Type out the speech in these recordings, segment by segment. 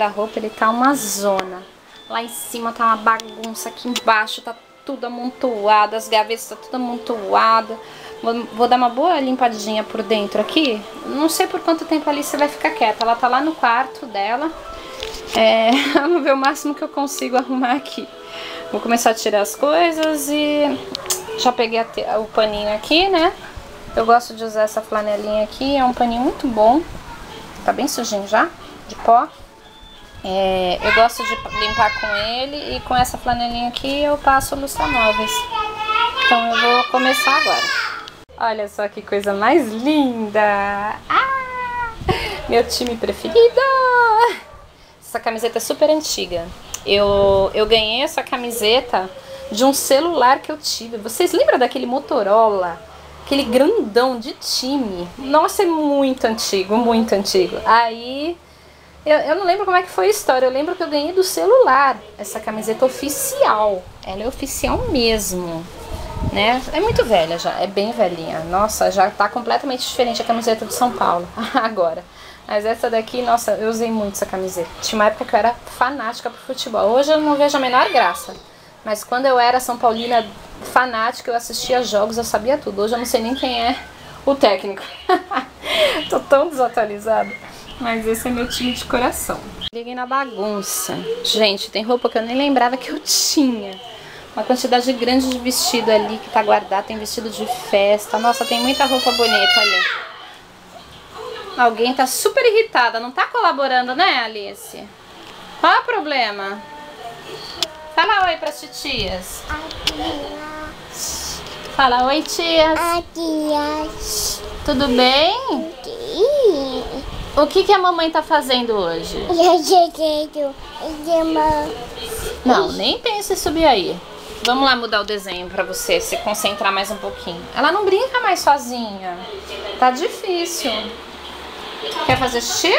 guarda-roupa, ele tá uma zona. Lá em cima tá uma bagunça, aqui embaixo tá tudo amontoado, as gavetas tá tudo amontoado. Vou, vou, dar uma boa limpadinha por dentro aqui. Não sei por quanto tempo a Alice vai ficar quieta. Ela tá lá no quarto dela. É, vamos ver o máximo que eu consigo arrumar aqui. Vou começar a tirar as coisas e já peguei o paninho aqui, né? Eu gosto de usar essa flanelinha aqui, é um paninho muito bom. Tá bem sujinho já, de pó. É, eu gosto de limpar com ele e com essa flanelinha aqui eu passo lustramóveis. Então eu vou começar agora. Olha só que coisa mais linda! Ah, meu time preferido! Essa camiseta é super antiga. Eu, eu ganhei essa camiseta de um celular que eu tive. Vocês lembram daquele Motorola? Aquele grandão de time. Nossa, é muito antigo, muito antigo. Aí, eu, eu não lembro como é que foi a história. Eu lembro que eu ganhei do celular essa camiseta oficial. Ela é oficial mesmo. Né? É muito velha já, é bem velhinha. Nossa, já tá completamente diferente a camiseta do São Paulo agora. Mas essa daqui, nossa, eu usei muito essa camiseta. Tinha uma época que eu era fanática pro futebol. Hoje eu não vejo a menor graça. Mas quando eu era São Paulina fanática, eu assistia jogos, eu sabia tudo. Hoje eu não sei nem quem é o técnico. Tô tão desatualizada. Mas esse é meu time de coração. Liguei na bagunça. Gente, tem roupa que eu nem lembrava que eu tinha. Uma quantidade grande de vestido ali que tá guardado. Tem vestido de festa. Nossa, tem muita roupa bonita ali. Alguém tá super irritada. Não tá colaborando, né, Alice? Qual é o problema? Fala oi pras titias. Fala oi, tias. Tias. Tudo bem? O que, que a mamãe tá fazendo hoje? Eu cheguei do Não, nem pense em subir aí. Vamos lá mudar o desenho pra você se concentrar mais um pouquinho. Ela não brinca mais sozinha. Tá difícil. Quer fazer xixi?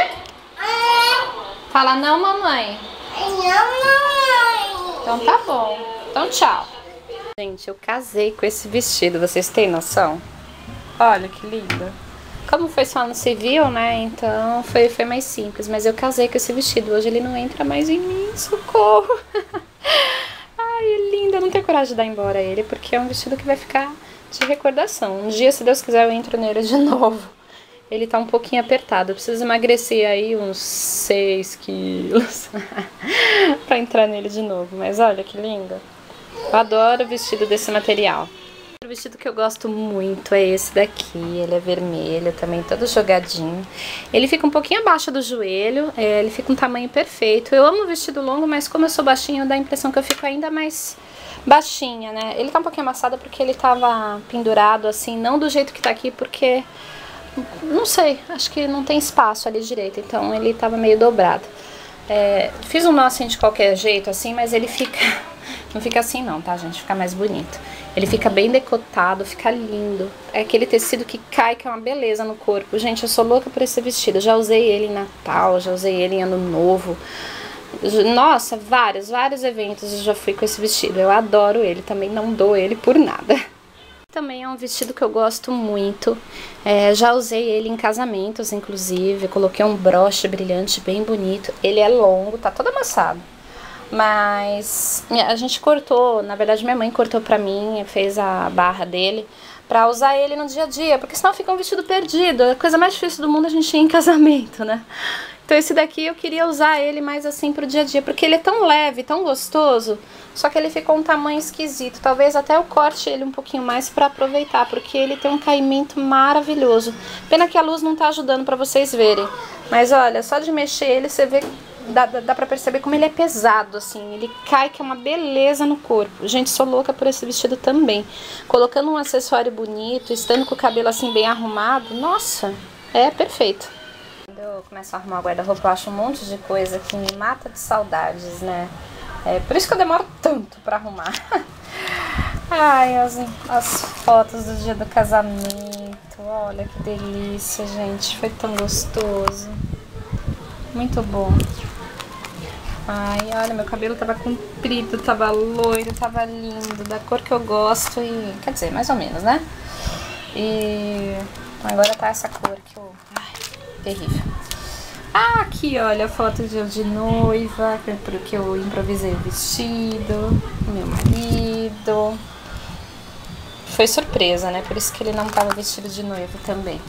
Fala não, mamãe. Não, mamãe. Então tá bom. Então tchau. Gente, eu casei com esse vestido, vocês têm noção? Olha que linda. Como foi só no civil, né? Então foi, foi mais simples. Mas eu casei com esse vestido. Hoje ele não entra mais em mim. Socorro. Ai, é lindo. Eu não tenho coragem de dar embora ele, porque é um vestido que vai ficar de recordação. Um dia, se Deus quiser, eu entro nele de novo. Ele tá um pouquinho apertado. Eu preciso emagrecer aí uns 6 quilos pra entrar nele de novo. Mas olha que lindo. Eu adoro o vestido desse material. O vestido que eu gosto muito é esse daqui, ele é vermelho também, todo jogadinho. Ele fica um pouquinho abaixo do joelho, é, ele fica um tamanho perfeito. Eu amo vestido longo, mas como eu sou baixinha, dá a impressão que eu fico ainda mais baixinha, né? Ele tá um pouquinho amassado porque ele tava pendurado assim, não do jeito que tá aqui, porque... Não sei, acho que não tem espaço ali direito, então ele tava meio dobrado. É, fiz um nó assim de qualquer jeito, assim, mas ele fica... Não fica assim não, tá, gente? Fica mais bonito. Ele fica bem decotado, fica lindo. É aquele tecido que cai, que é uma beleza no corpo. Gente, eu sou louca por esse vestido. Já usei ele em Natal, já usei ele em Ano Novo. Nossa, vários, vários eventos eu já fui com esse vestido. Eu adoro ele, também não dou ele por nada. Também é um vestido que eu gosto muito. É, já usei ele em casamentos, inclusive. Coloquei um broche brilhante bem bonito. Ele é longo, tá todo amassado. Mas a gente cortou, na verdade minha mãe cortou pra mim, fez a barra dele pra usar ele no dia a dia, porque senão fica um vestido perdido. A coisa mais difícil do mundo a gente ir em casamento, né? Então esse daqui eu queria usar ele mais assim pro dia a dia, porque ele é tão leve, tão gostoso, só que ele ficou um tamanho esquisito. Talvez até eu corte ele um pouquinho mais pra aproveitar, porque ele tem um caimento maravilhoso. Pena que a luz não tá ajudando pra vocês verem. Mas olha, só de mexer ele você vê dá, dá pra perceber como ele é pesado, assim. Ele cai que é uma beleza no corpo. Gente, sou louca por esse vestido também. Colocando um acessório bonito, estando com o cabelo assim bem arrumado, nossa, é perfeito. Quando eu começo a arrumar o guarda-roupa, eu acho um monte de coisa que me mata de saudades, né? É por isso que eu demoro tanto pra arrumar. Ai, as, as fotos do dia do casamento casamento. Olha que delícia, gente. Foi tão gostoso. Muito bom. Ai, olha, meu cabelo tava comprido, tava loiro, tava lindo, da cor que eu gosto e... Quer dizer, mais ou menos, né? E agora tá essa cor que eu... Ai, terrível. Ah, aqui, olha, a foto de, de noiva, que eu improvisei o vestido, meu marido. Foi surpresa, né? Por isso que ele não tava vestido de noiva também.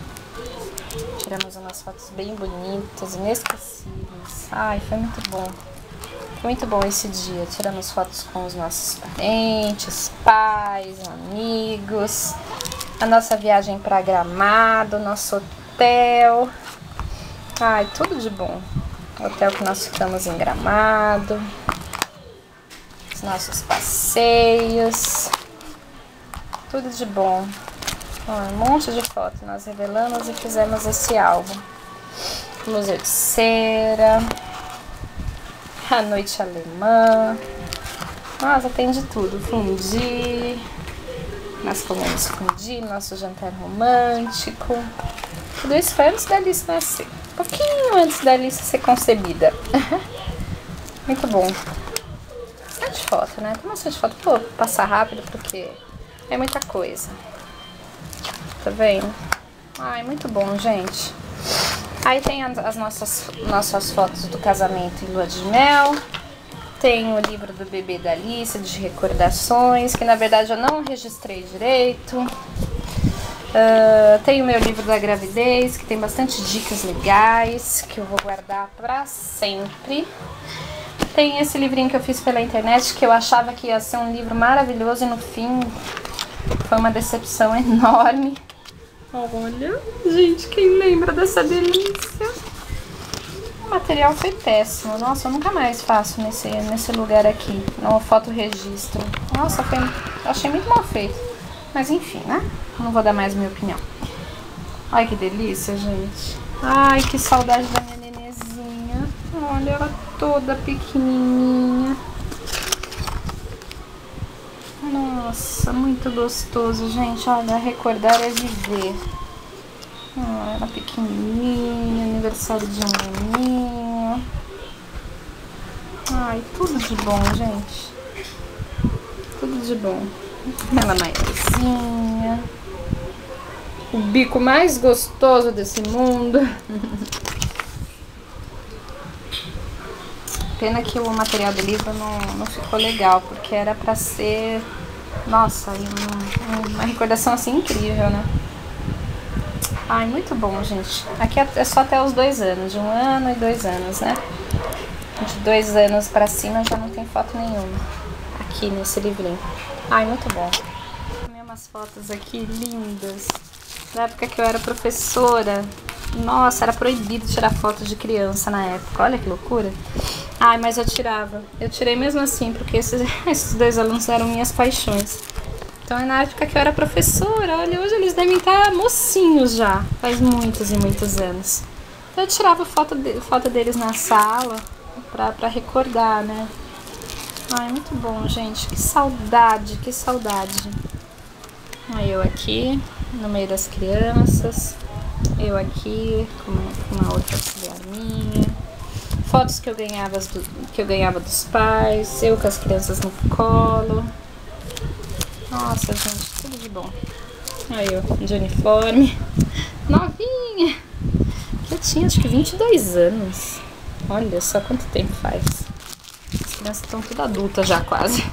Tiramos umas fotos bem bonitas, inesquecíveis. Ai, foi muito bom. Muito bom esse dia. Tiramos fotos com os nossos parentes, pais, amigos. A nossa viagem para Gramado, nosso hotel. Ai, tudo de bom. O hotel que nós ficamos em Gramado. Os nossos passeios. Tudo de bom. um monte de fotos. Nós revelamos e fizemos esse álbum. Museu de cera. A noite alemã. Nossa, tem de tudo. Fundi. Nós comemos fundi, nosso jantar romântico. Tudo isso foi antes da Alice nascer pouquinho antes da Alice ser concebida. Muito bom. Bastante foto, né? Tem bastante foto. Pô, passar rápido porque é muita coisa. Tá vendo? Ai, muito bom, gente. Aí tem as nossas, nossas fotos do casamento e lua de mel. Tem o livro do bebê da Alice, de recordações, que na verdade eu não registrei direito. Uh, tem o meu livro da gravidez, que tem bastante dicas legais, que eu vou guardar pra sempre. Tem esse livrinho que eu fiz pela internet, que eu achava que ia ser um livro maravilhoso e no fim foi uma decepção enorme. Olha, gente, quem lembra dessa delícia? O material foi péssimo. Nossa, eu nunca mais faço nesse, nesse lugar aqui, no fotoregistro. Nossa, foi, achei muito mal feito. Mas enfim, né? Não vou dar mais minha opinião. Ai, que delícia, gente. Ai, que saudade da minha nenezinha. Olha ela toda pequenininha. Nossa, muito gostoso, gente. Olha, recordar é viver. Ah, ela pequenininha, aniversário de um aninho. Ai, tudo de bom, gente. Tudo de bom. Ela maiorzinha. O bico mais gostoso desse mundo. Pena que o material do livro não, não ficou legal, porque era pra ser, nossa, um, uma recordação assim incrível, né? Ai, muito bom, gente. Aqui é, é só até os dois anos, de um ano e dois anos, né? De dois anos pra cima já não tem foto nenhuma aqui nesse livrinho. Ai, muito bom. Tomei umas fotos aqui lindas. Na época que eu era professora, nossa, era proibido tirar foto de criança na época. Olha que loucura. Ai, mas eu tirava. Eu tirei mesmo assim, porque esses, esses dois alunos eram minhas paixões. Então é na época que eu era professora. Olha, hoje eles devem estar mocinhos já. Faz muitos e muitos anos. Eu tirava foto, de, foto deles na sala pra, pra recordar, né? Ai, muito bom, gente. Que saudade, que saudade. Aí eu aqui, no meio das crianças. Eu aqui, com uma, outra auxiliar minha. Fotos que eu, ganhava, que eu ganhava dos pais. Eu com as crianças no colo. Nossa, gente, tudo de bom. Aí eu, de uniforme. Novinha. Que eu tinha acho que 22 anos. Olha só quanto tempo faz crianças estão tudo adultas já quase.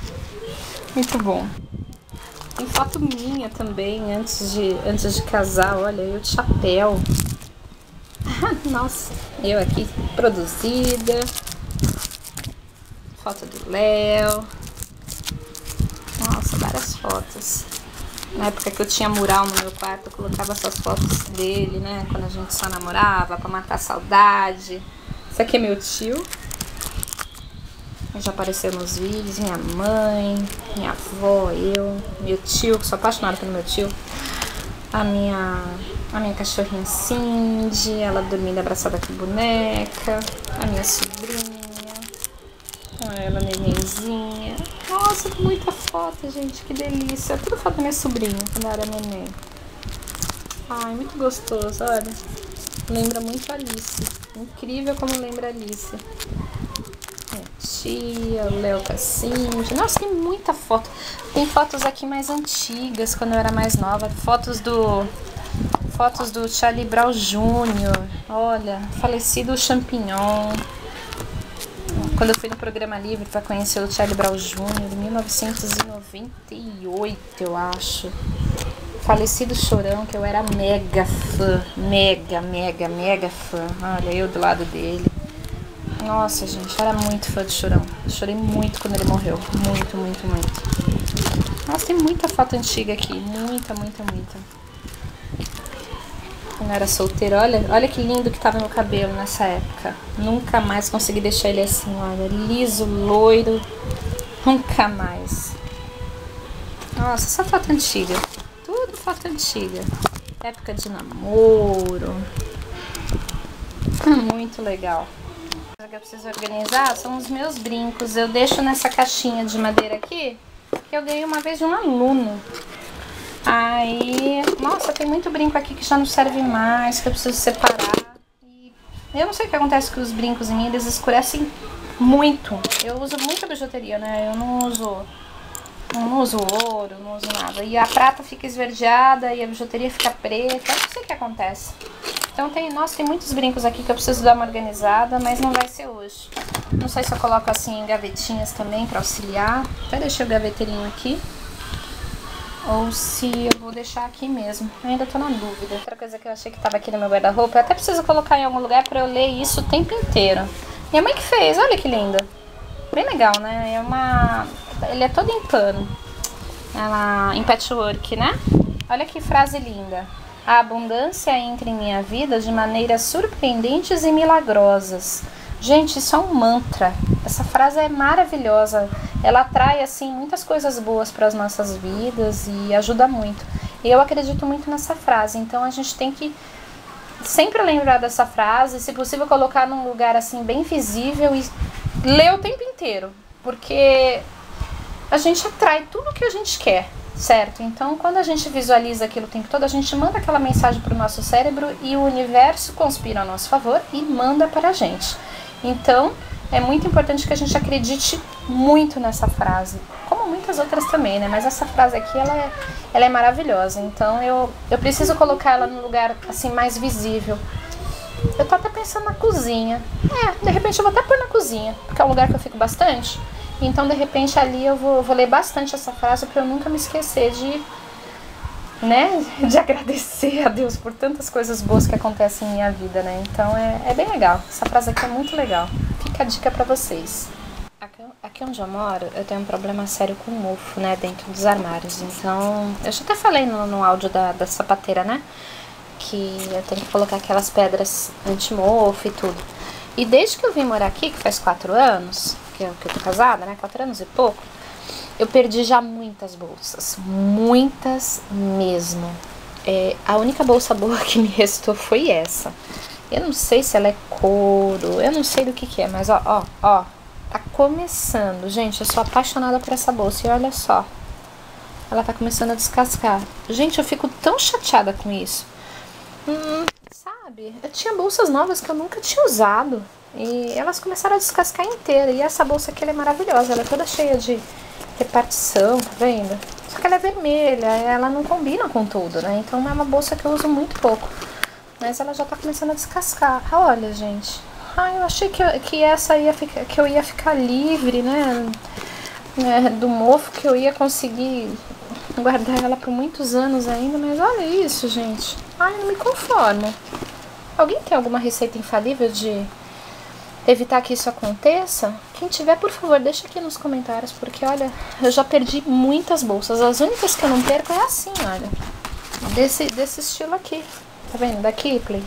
Muito bom. Tem foto minha também, antes de, antes de casar, olha, eu de chapéu. Nossa, eu aqui produzida. Foto do Léo. Nossa, várias fotos. Na época que eu tinha mural no meu quarto, eu colocava essas fotos dele, né? Quando a gente só namorava, pra matar a saudade. Esse aqui é meu tio já apareceu nos vídeos, minha mãe, minha avó, eu, meu tio, que sou apaixonada pelo meu tio, a minha, a minha cachorrinha Cindy, ela dormindo abraçada com boneca, a minha sobrinha, ela nenenzinha. Nossa, muita foto, gente, que delícia. Tudo foto da minha sobrinha, quando era neném. Ai, muito gostoso, olha. Lembra muito Alice. Incrível como lembra Alice. Tia, o Léo Cassinho. Nossa, tem muita foto. Tem fotos aqui mais antigas, quando eu era mais nova. Fotos do... Fotos do Charlie Brown Jr. Olha, falecido Champignon. Quando eu fui no programa livre para conhecer o Charlie Brown Jr. em 1998, eu acho. Falecido Chorão, que eu era mega fã. Mega, mega, mega fã. Olha, eu do lado dele. Nossa, gente, eu era muito fã do Chorão. Eu chorei muito quando ele morreu. Muito, muito, muito. Nossa, tem muita foto antiga aqui. Muita, muita, muita. Quando eu era solteira, olha, olha que lindo que tava meu cabelo nessa época. Nunca mais consegui deixar ele assim, olha, liso, loiro. Nunca mais. Nossa, essa foto antiga. Tudo foto antiga. Época de namoro. Muito legal que eu preciso organizar são os meus brincos. Eu deixo nessa caixinha de madeira aqui, que eu ganhei uma vez de um aluno. Aí, nossa, tem muito brinco aqui que já não serve mais, que eu preciso separar. E eu não sei o que acontece com os brincos em mim, eles escurecem muito. Eu uso muita bijuteria, né? Eu não uso não uso ouro, não uso nada. E a prata fica esverdeada e a bijuteria fica preta. Eu não sei o que acontece. Então tem, nossa, tem muitos brincos aqui que eu preciso dar uma organizada, mas não vai ser hoje. Não sei se eu coloco assim em gavetinhas também para auxiliar. Até deixei o gaveteirinho aqui. Ou se eu vou deixar aqui mesmo. Eu ainda tô na dúvida. Outra coisa que eu achei que tava aqui no meu guarda-roupa, eu até preciso colocar em algum lugar para eu ler isso o tempo inteiro. Minha mãe que fez, olha que linda. Bem legal, né? É uma... Ele é todo em pano. Ela... Em patchwork, né? Olha que frase linda. A abundância entra em minha vida de maneiras surpreendentes e milagrosas. Gente, isso é um mantra. Essa frase é maravilhosa. Ela atrai assim muitas coisas boas para as nossas vidas e ajuda muito. E eu acredito muito nessa frase. Então a gente tem que sempre lembrar dessa frase, se possível colocar num lugar assim bem visível e ler o tempo inteiro, porque a gente atrai tudo que a gente quer certo? Então, quando a gente visualiza aquilo o tempo todo, a gente manda aquela mensagem para o nosso cérebro e o universo conspira a nosso favor e manda para a gente. Então, é muito importante que a gente acredite muito nessa frase, como muitas outras também, né? Mas essa frase aqui, ela é, ela é maravilhosa. Então, eu, eu preciso colocar ela num lugar assim mais visível. Eu tô até pensando na cozinha. É, de repente eu vou até pôr na cozinha, porque é um lugar que eu fico bastante. Então, de repente, ali eu vou, vou ler bastante essa frase para eu nunca me esquecer de, né, de agradecer a Deus por tantas coisas boas que acontecem em minha vida, né? Então, é, é bem legal. Essa frase aqui é muito legal. Fica a dica para vocês. Aqui, onde eu moro, eu tenho um problema sério com mofo, né, dentro dos armários. Então, eu já até falei no, no áudio da, da sapateira, né, que eu tenho que colocar aquelas pedras anti-mofo e tudo. E desde que eu vim morar aqui, que faz quatro anos, que eu, que eu tô casada, né? Quatro anos e pouco, eu perdi já muitas bolsas. Muitas mesmo. É, a única bolsa boa que me restou foi essa. Eu não sei se ela é couro, eu não sei do que que é, mas ó, ó, ó. Tá começando, gente, eu sou apaixonada por essa bolsa e olha só. Ela tá começando a descascar. Gente, eu fico tão chateada com isso. Hum, sabe? Eu tinha bolsas novas que eu nunca tinha usado. E elas começaram a descascar inteira. E essa bolsa aqui é maravilhosa. Ela é toda cheia de repartição, tá vendo? Só que ela é vermelha, ela não combina com tudo, né? Então é uma bolsa que eu uso muito pouco. Mas ela já tá começando a descascar. Ah, olha, gente. Ah, eu achei que, que essa ia ficar, que eu ia ficar livre, né? né? Do mofo, que eu ia conseguir guardar ela por muitos anos ainda. Mas olha isso, gente. Ai, não me conformo. Alguém tem alguma receita infalível de evitar que isso aconteça? Quem tiver, por favor, deixa aqui nos comentários, porque olha, eu já perdi muitas bolsas. As únicas que eu não perco é assim, olha. Desse, desse estilo aqui. Tá vendo? Da Kipling.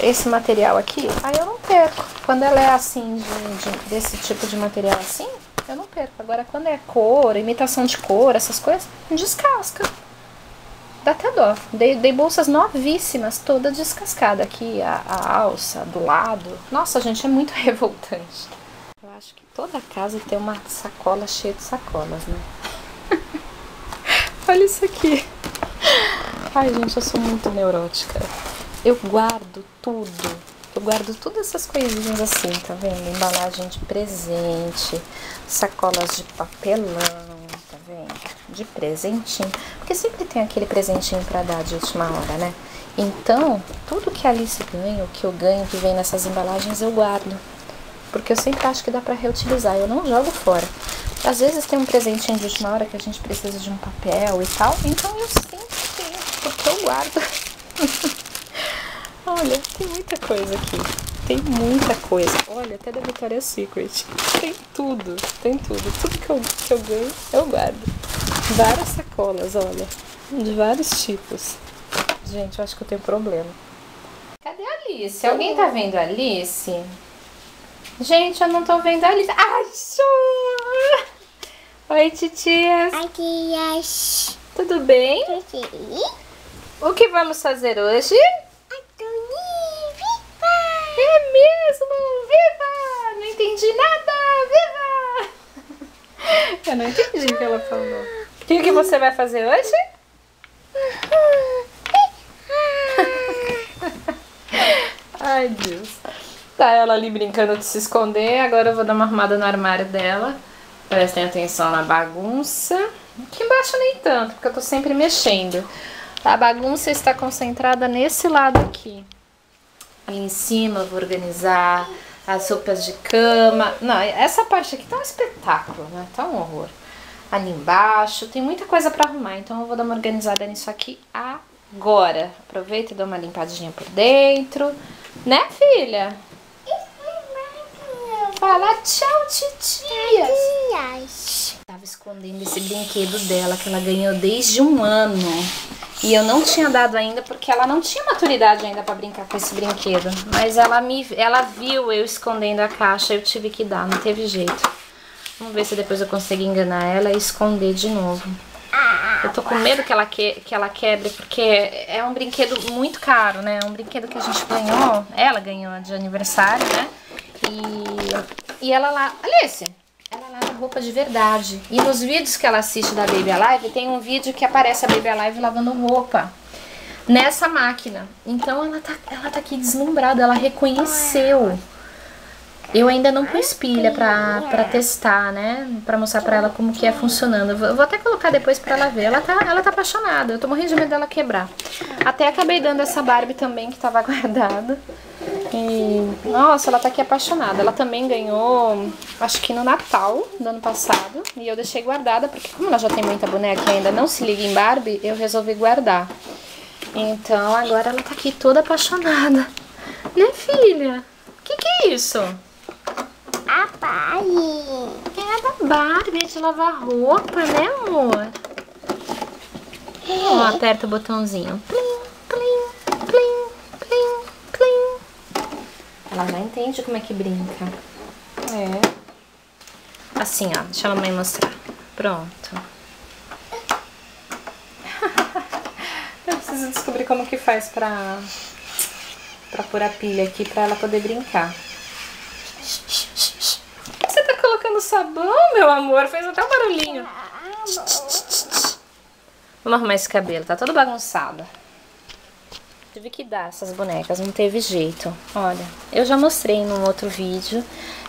Esse material aqui, aí eu não perco. Quando ela é assim, de, de, desse tipo de material assim, eu não perco. Agora, quando é cor, imitação de cor, essas coisas, descasca. Dá até dó. Dei, dei bolsas novíssimas, toda descascada aqui, a, a alça, do lado. Nossa, gente, é muito revoltante. Eu acho que toda casa tem uma sacola cheia de sacolas, né? Olha isso aqui. Ai, gente, eu sou muito neurótica. Eu guardo tudo. Eu guardo todas essas coisinhas assim, tá vendo? Embalagem de presente, sacolas de papelão? De presentinho. Porque sempre tem aquele presentinho pra dar de última hora, né? Então, tudo que a Alice ganha, o que eu ganho, que vem nessas embalagens, eu guardo. Porque eu sempre acho que dá pra reutilizar, eu não jogo fora. Às vezes tem um presentinho de última hora que a gente precisa de um papel e tal, então eu sempre tenho, porque eu guardo. Olha, tem muita coisa aqui. Tem muita coisa. Olha, até da Victoria's Secret. Tem tudo, tem tudo. Tudo que eu, que eu ganho, eu guardo. Várias sacolas, olha. De vários tipos. Gente, eu acho que eu tenho problema. Cadê a Alice? Alguém tá vendo a Alice? Gente, eu não tô vendo a Alice. Ai, Chu! Oi, titias. Aqui as. Tudo bem? O que vamos fazer hoje? É mesmo! Viva! Não entendi nada! Viva! Eu não entendi o que ela falou. O que, que você vai fazer hoje? Ai, Deus. Tá ela ali brincando de se esconder. Agora eu vou dar uma arrumada no armário dela. Prestem atenção na bagunça. Aqui embaixo nem tanto, porque eu tô sempre mexendo. A bagunça está concentrada nesse lado aqui. Ali em cima eu vou organizar as roupas de cama. Não, essa parte aqui tá um espetáculo, né? Tá um horror. Ali embaixo tem muita coisa pra arrumar, então eu vou dar uma organizada nisso aqui agora. Aproveita e dá uma limpadinha por dentro. Né, filha? Fala tchau, titias. Tava escondendo esse brinquedo dela que ela ganhou desde um ano. E eu não tinha dado ainda porque ela não tinha maturidade ainda para brincar com esse brinquedo. Mas ela me ela viu eu escondendo a caixa, eu tive que dar, não teve jeito. Vamos ver se depois eu consigo enganar ela e esconder de novo. Eu tô com medo que ela, que, que ela quebre, porque é um brinquedo muito caro, né? É um brinquedo que a gente ganhou, ela ganhou de aniversário, né? E, e ela lá, Alice, ela lava roupa de verdade. E nos vídeos que ela assiste da Baby Alive, tem um vídeo que aparece a Baby Alive lavando roupa nessa máquina. Então ela tá, ela tá aqui deslumbrada, ela reconheceu. Eu ainda não pus pilha pra, pra testar, né? Pra mostrar pra ela como que é funcionando. Eu vou até colocar depois pra ela ver. Ela tá, ela tá apaixonada. Eu tô morrendo de medo dela quebrar. Até acabei dando essa Barbie também, que tava guardada. E, nossa, ela tá aqui apaixonada. Ela também ganhou, acho que no Natal do ano passado. E eu deixei guardada, porque como ela já tem muita boneca e ainda não se liga em Barbie, eu resolvi guardar. Então agora ela tá aqui toda apaixonada. Né, filha? O que, que é isso? A Barbie. É da Barbie de lavar roupa, né, amor? Ó, aperta o botãozinho. Plim, plim, plim, plim. Ela não entende como é que brinca. É. Assim, ó. Deixa a mamãe mostrar. Pronto. Eu preciso descobrir como que faz pra, pra pôr a pilha aqui pra ela poder brincar. Você tá colocando sabão, meu amor? Fez até um barulhinho. Vamos arrumar esse cabelo, tá todo bagunçado. Tive que dar essas bonecas, não teve jeito. Olha, eu já mostrei num outro vídeo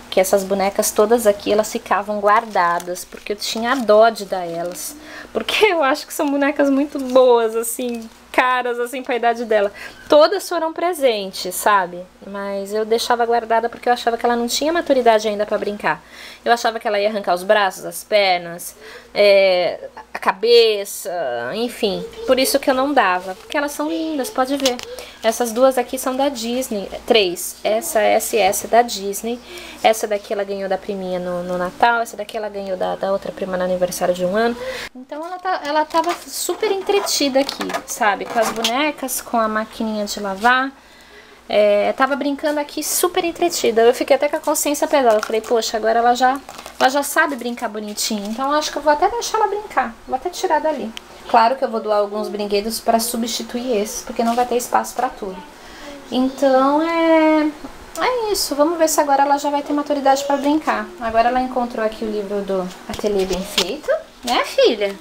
que essas bonecas todas aqui, elas ficavam guardadas, porque eu tinha dó de dar elas. Porque eu acho que são bonecas muito boas, assim, caras, assim, pra idade dela. Todas foram presentes, sabe? Mas eu deixava guardada porque eu achava que ela não tinha maturidade ainda pra brincar. Eu achava que ela ia arrancar os braços, as pernas, é, a cabeça, enfim. Por isso que eu não dava. Porque elas são lindas, pode ver. Essas duas aqui são da Disney. Três. Essa, essa e essa é da Disney. Essa daqui ela ganhou da priminha no, no Natal. Essa daqui ela ganhou da, da outra prima no aniversário de um ano. Então ela, tá, ela tava super entretida aqui, sabe? Com as bonecas, com a maquininha de lavar. É, tava brincando aqui super entretida. Eu fiquei até com a consciência pesada. Eu falei, poxa, agora ela já, ela já sabe brincar bonitinho. Então acho que eu vou até deixar ela brincar. Vou até tirar dali. Claro que eu vou doar alguns brinquedos para substituir esses, porque não vai ter espaço para tudo. Então é, é isso. Vamos ver se agora ela já vai ter maturidade para brincar. Agora ela encontrou aqui o livro do Ateliê Bem Feito, né, filha?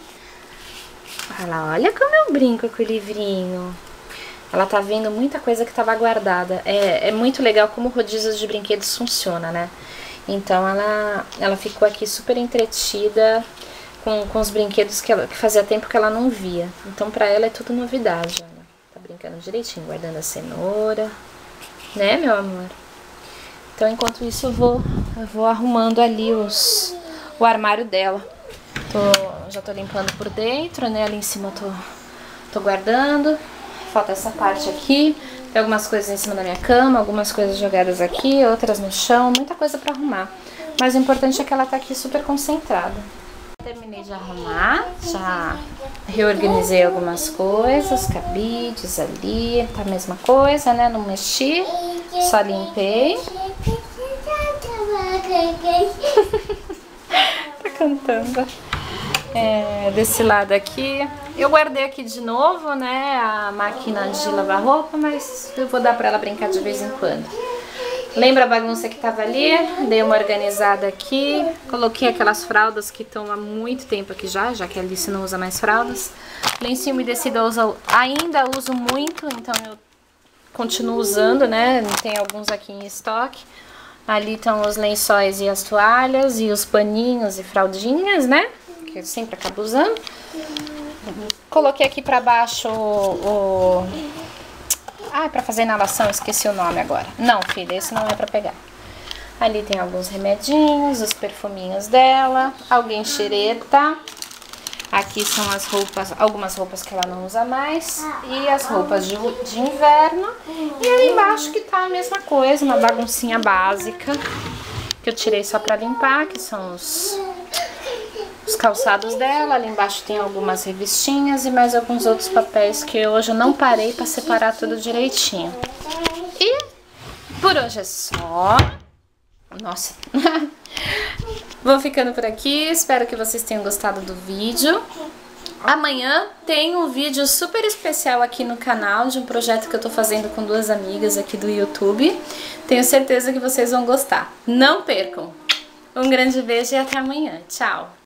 Ela, olha como eu brinco com o livrinho. Ela tá vendo muita coisa que tava guardada. É, é muito legal como o rodízio de brinquedos funciona, né? Então ela, ela ficou aqui super entretida com, com os brinquedos que, ela, que fazia tempo que ela não via. Então pra ela é tudo novidade. Tá brincando direitinho, guardando a cenoura. Né, meu amor? Então enquanto isso eu vou, eu vou arrumando ali os, o armário dela. Tô, já tô limpando por dentro, né? Ali em cima eu tô, tô guardando. Falta essa parte aqui. Tem algumas coisas em cima da minha cama, algumas coisas jogadas aqui, outras no chão, muita coisa pra arrumar. Mas o importante é que ela tá aqui super concentrada. Terminei de arrumar, já reorganizei algumas coisas, cabides ali, tá a mesma coisa, né? Não mexi, só limpei. tá cantando. É, desse lado aqui, eu guardei aqui de novo, né, a máquina de lavar roupa, mas eu vou dar pra ela brincar de vez em quando. Lembra a bagunça que tava ali? Dei uma organizada aqui, coloquei aquelas fraldas que estão há muito tempo aqui já, já que a Alice não usa mais fraldas. Lencinho umedecido eu uso, ainda uso muito, então eu continuo usando, né, tem alguns aqui em estoque. Ali estão os lençóis e as toalhas e os paninhos e fraldinhas, né, que eu sempre acabo usando. Coloquei aqui pra baixo o... Ah, pra fazer inalação, esqueci o nome agora. Não, filha, esse não é pra pegar. Ali tem alguns remedinhos, os perfuminhos dela, alguém xereta. Aqui são as roupas, algumas roupas que ela não usa mais. E as roupas de, de inverno. E ali embaixo que tá a mesma coisa, uma baguncinha básica. Que eu tirei só pra limpar, que são os os calçados dela. Ali embaixo tem algumas revistinhas e mais alguns outros papéis que hoje eu não parei para separar tudo direitinho. E por hoje é só. Nossa. Vou ficando por aqui. Espero que vocês tenham gostado do vídeo. Amanhã tem um vídeo super especial aqui no canal de um projeto que eu tô fazendo com duas amigas aqui do YouTube. Tenho certeza que vocês vão gostar. Não percam! Um grande beijo e até amanhã. Tchau!